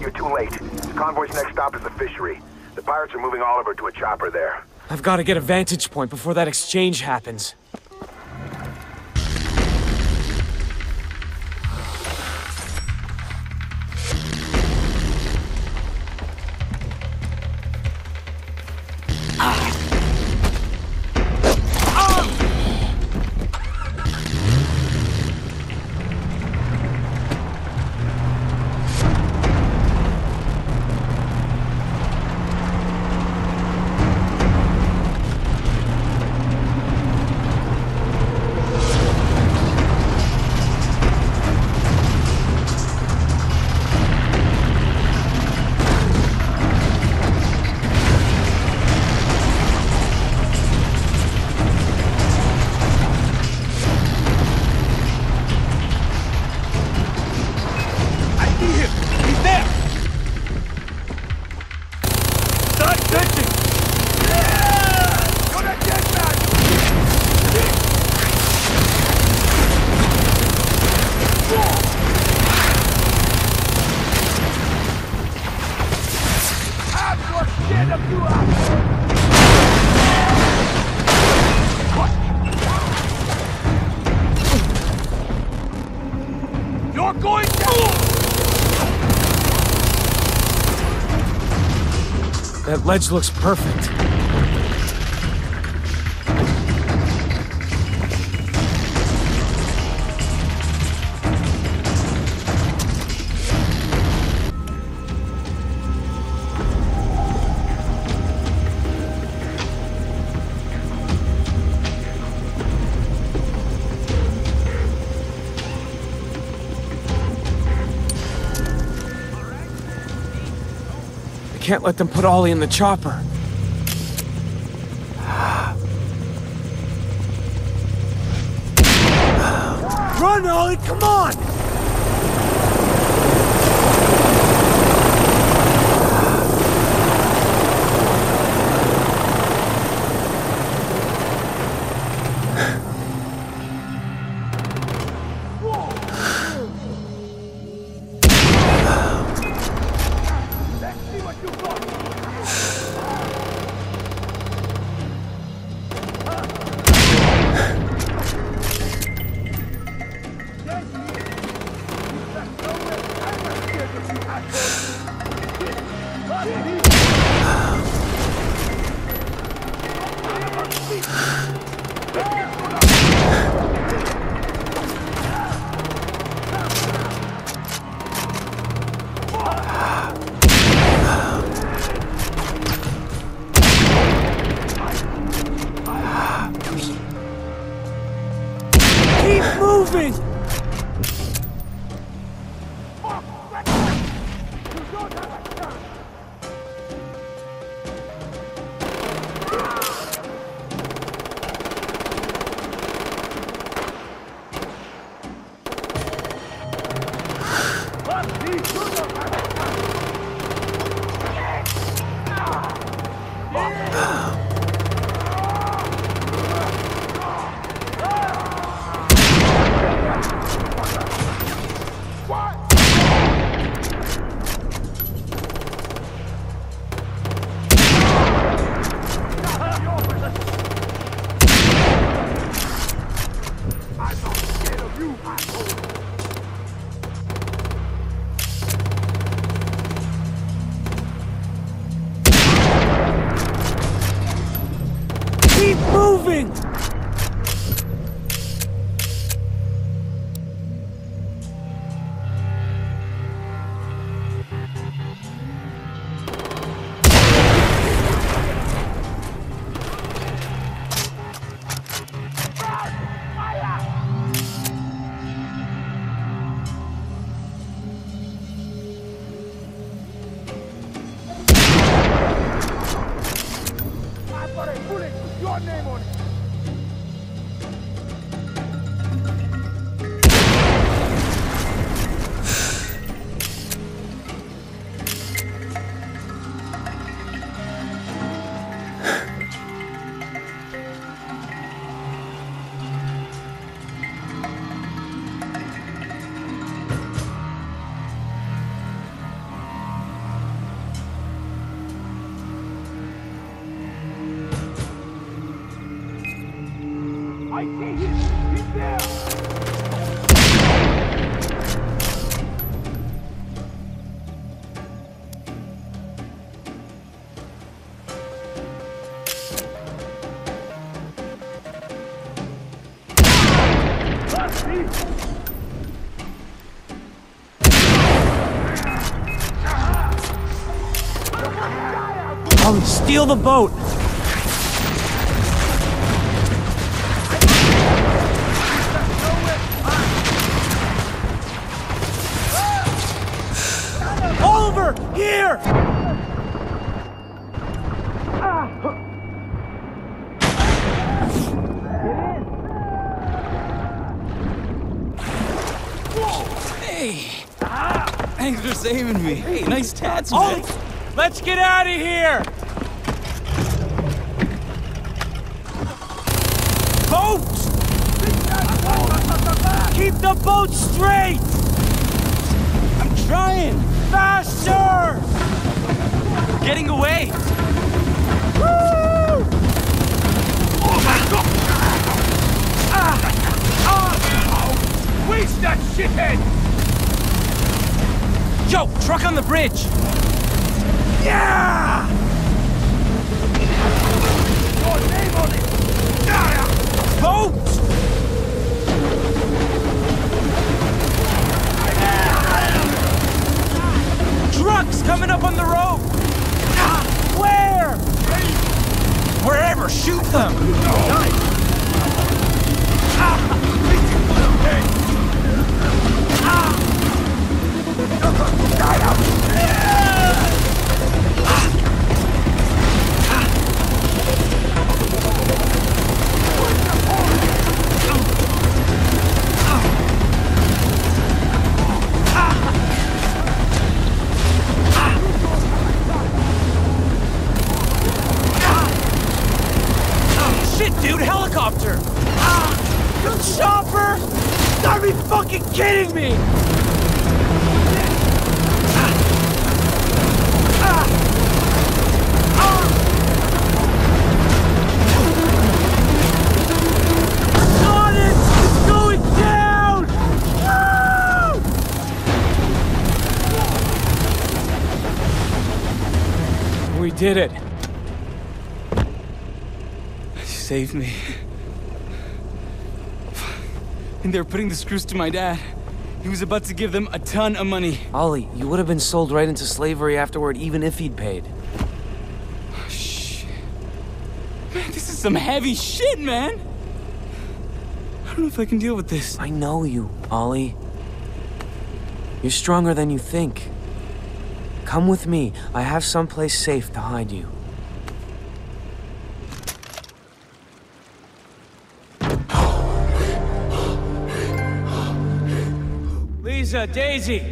You're too late. The convoy's next stop is the fishery. The pirates are moving Oliver to a chopper there. I've got to get a vantage point before that exchange happens. Going down! That ledge looks perfect. Can't let them put Ollie in the chopper. Run, Ollie, come on! Oh. Um, steal the boat! Over! Here! Thanks for saving me. Hey, nice tats, man. Ollie! Let's get out of here! Boat! Keep the boat straight! I'm trying. Faster! We're getting away. Woo! Oh my god! Ah! Ah! Waste that shithead! Yo, truck on the bridge. Yeah! Your name on it! Boat! Trucks coming up on the road! Ah, Where? Wherever, shoot them. Shit, 这 可 Save me. And they're putting the screws to my dad. He was about to give them a ton of money. Ollie, you would have been sold right into slavery afterward even if he'd paid. Shit. Man, this is some heavy shit, man. I don't know if I can deal with this. I know you, Ollie. You're stronger than you think. Come with me. I have someplace safe to hide you. Lisa, Daisy!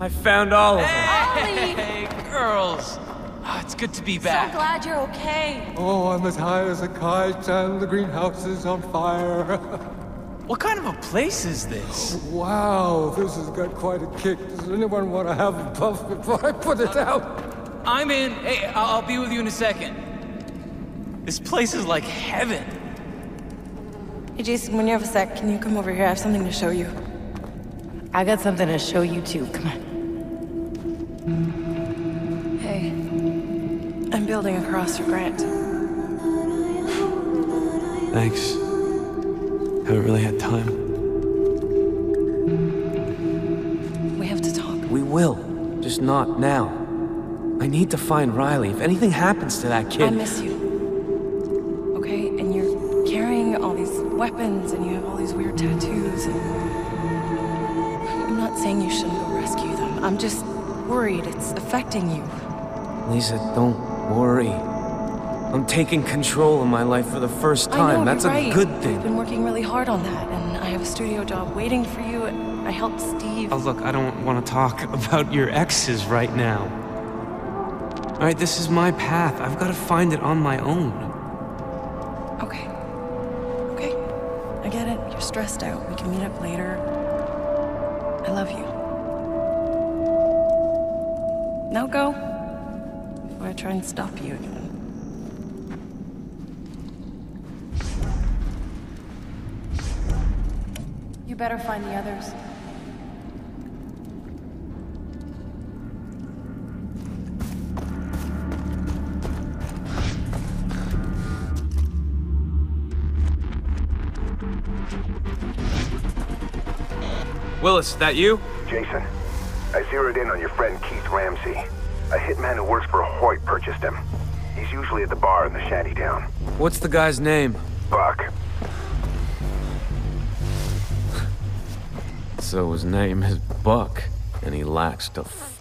I found Oliver. Hey, girls. Ah, it's good to be back. So back. glad you're okay. Oh, I'm as high as a kite and the greenhouse is on fire. What kind of a place is this? wow, this has got quite a kick. Does anyone want to have a puff before I put it out? I'm in. Hey, I'll, I'll be with you in a second. This place is like heaven. Hey, Jason, when you have a sec, can you come over here? I have something to show you. I got something to show you too. Come on. Hey, I'm building a cross for Grant. Thanks. Haven't really had time. We have to talk. We will. Just not now. I need to find Riley. If anything happens to that kid... I miss you. Okay, and you're carrying all these weapons and you have all these weird tattoos and I'm not saying you shouldn't go rescue them. I'm just worried it's affecting you. Lisa, don't worry. I'm taking control of my life for the first time. know, That's a right. good thing. I've been working really hard on that and I have a studio job waiting for you. I helped Steve. Oh, look, I don't want to talk about your exes right now. All right, this is my path. I've got to find it on my own. Okay. Okay. I get it. You're stressed out. We can meet up later. I love you. Now go. Before I try and stop you again. You better find the others. Willis, that you? Jason, I zeroed in on your friend Keith Ramsay. A hitman who works for Hoyt purchased him. He's usually at the bar in the shanty town. What's the guy's name? Buck. So his name is Buck, and he lacks to f